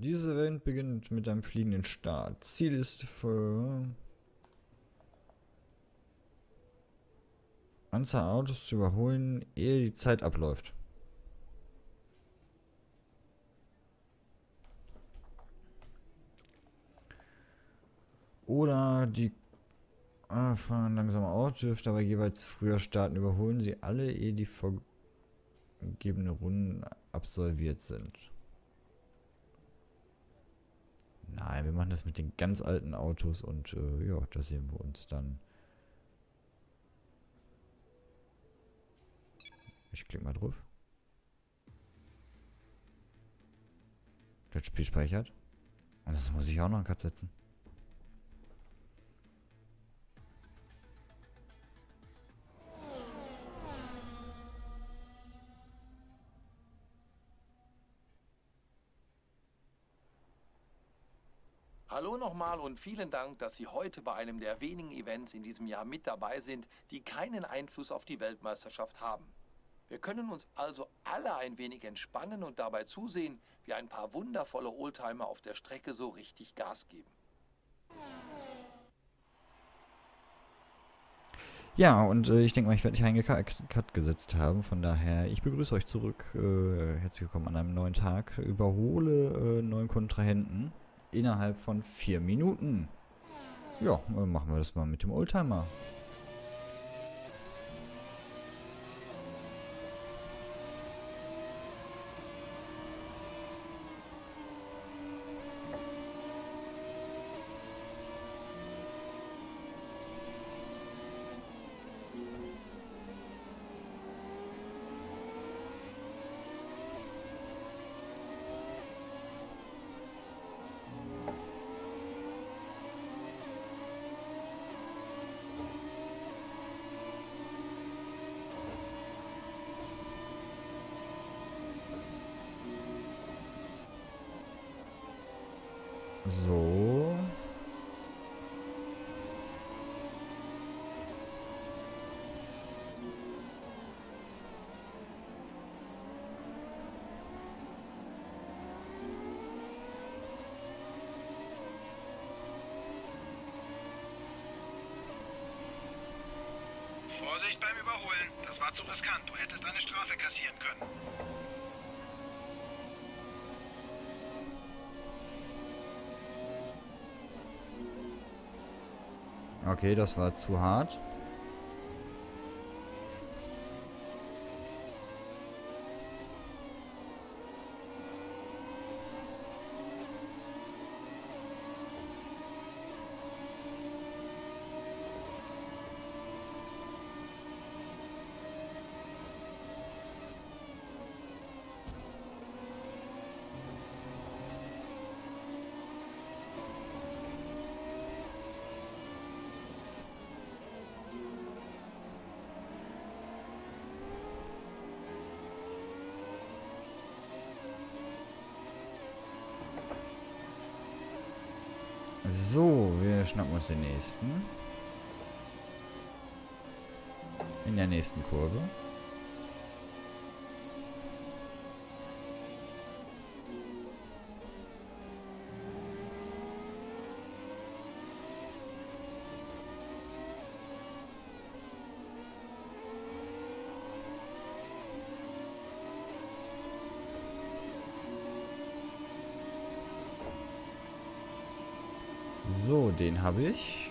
Dieses Event beginnt mit einem fliegenden Start. Ziel ist für Anzahl Autos zu überholen, ehe die Zeit abläuft. Oder die äh, fahren langsam aus, dürfte aber jeweils früher starten. Überholen sie alle, ehe die vorgegebene Runden absolviert sind. Nein, wir machen das mit den ganz alten Autos und äh, ja, da sehen wir uns dann. Ich klicke mal drauf. Das Spiel speichert. Und das muss ich auch noch einen Cut setzen. Hallo nochmal und vielen Dank, dass Sie heute bei einem der wenigen Events in diesem Jahr mit dabei sind, die keinen Einfluss auf die Weltmeisterschaft haben. Wir können uns also alle ein wenig entspannen und dabei zusehen, wie ein paar wundervolle Oldtimer auf der Strecke so richtig Gas geben. Ja, und äh, ich denke mal, ich werde nicht einen Cut gesetzt haben. Von daher, ich begrüße euch zurück. Äh, herzlich willkommen an einem neuen Tag. Überhole äh, neuen Kontrahenten innerhalb von vier Minuten. Ja, machen wir das mal mit dem Oldtimer. So. Vorsicht beim Überholen. Das war zu riskant. Du hättest eine Strafe kassieren können. Okay, das war zu hart. So, wir schnappen uns den nächsten. In der nächsten Kurve. So, den habe ich.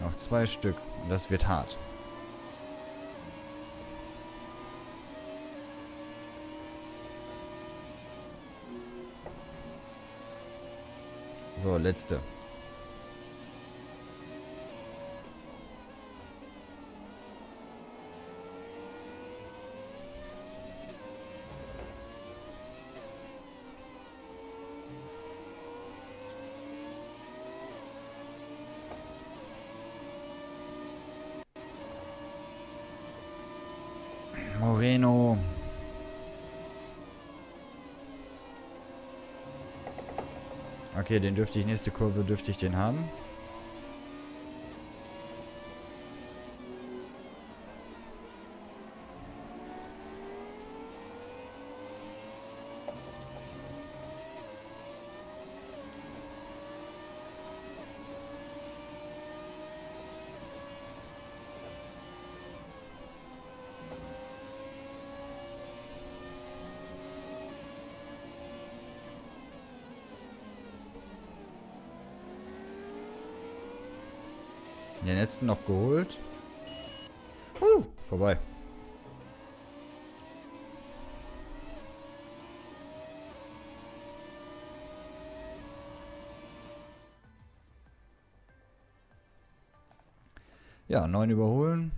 Noch zwei Stück. Das wird hart. So, letzte. Moreno Okay, den dürfte ich, nächste Kurve dürfte ich den haben. Den letzten noch geholt. Uh, vorbei. Ja, neun überholen.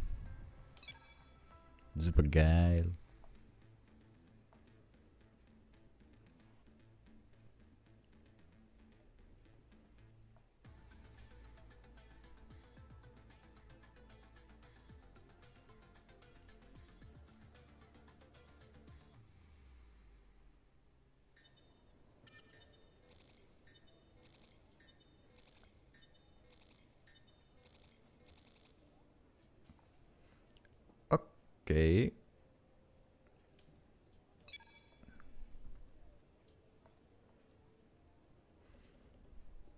Super geil. Okay.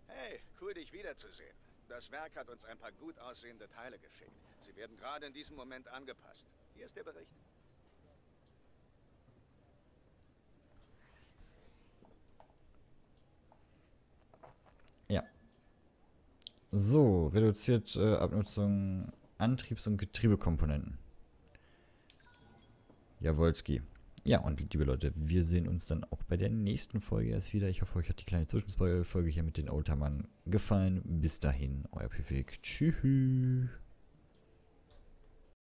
Hey, cool dich wiederzusehen. Das Werk hat uns ein paar gut aussehende Teile geschickt. Sie werden gerade in diesem Moment angepasst. Hier ist der Bericht. Ja. So, reduziert äh, Abnutzung Antriebs- und Getriebekomponenten. Jawolski. Ja, und liebe Leute, wir sehen uns dann auch bei der nächsten Folge erst wieder. Ich hoffe, euch hat die kleine Zwischenfolge hier mit den Oldtimern gefallen. Bis dahin, euer Pifik. Tschüss.